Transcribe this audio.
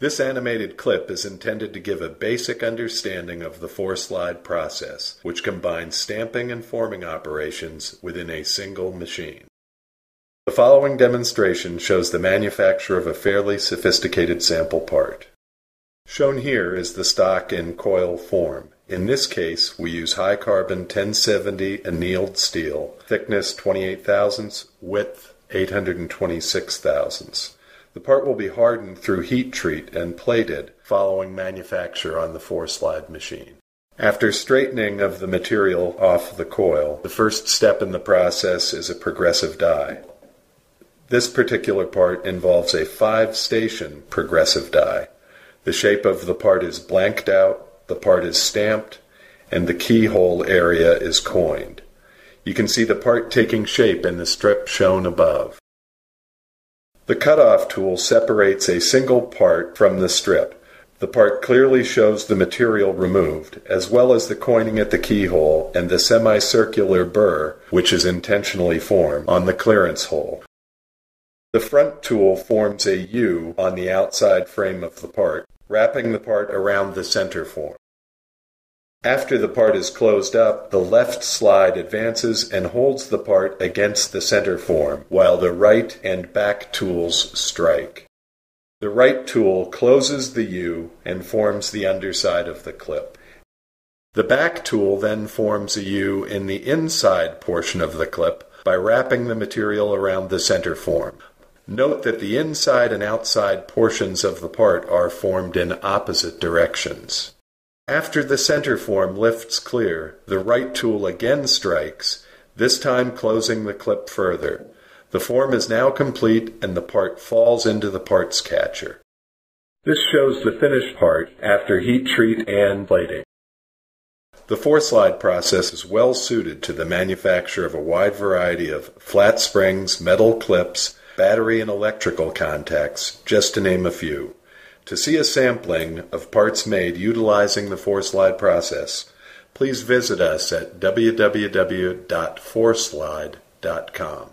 This animated clip is intended to give a basic understanding of the four-slide process, which combines stamping and forming operations within a single machine. The following demonstration shows the manufacture of a fairly sophisticated sample part. Shown here is the stock in coil form. In this case, we use high carbon 1070 annealed steel, thickness 28 thousandths, width 826 thousandths. The part will be hardened through heat treat and plated following manufacture on the four slide machine. After straightening of the material off the coil, the first step in the process is a progressive die. This particular part involves a five station progressive die. The shape of the part is blanked out, the part is stamped, and the keyhole area is coined. You can see the part taking shape in the strip shown above. The cutoff tool separates a single part from the strip. The part clearly shows the material removed, as well as the coining at the keyhole and the semicircular burr, which is intentionally formed, on the clearance hole. The front tool forms a U on the outside frame of the part, wrapping the part around the center form. After the part is closed up, the left slide advances and holds the part against the center form, while the right and back tools strike. The right tool closes the U and forms the underside of the clip. The back tool then forms a U in the inside portion of the clip by wrapping the material around the center form. Note that the inside and outside portions of the part are formed in opposite directions. After the center form lifts clear, the right tool again strikes, this time closing the clip further. The form is now complete and the part falls into the parts catcher. This shows the finished part after heat treat and plating. The four slide process is well suited to the manufacture of a wide variety of flat springs, metal clips, battery and electrical contacts, just to name a few. To see a sampling of parts made utilizing the four slide process, please visit us at www.fourslide.com.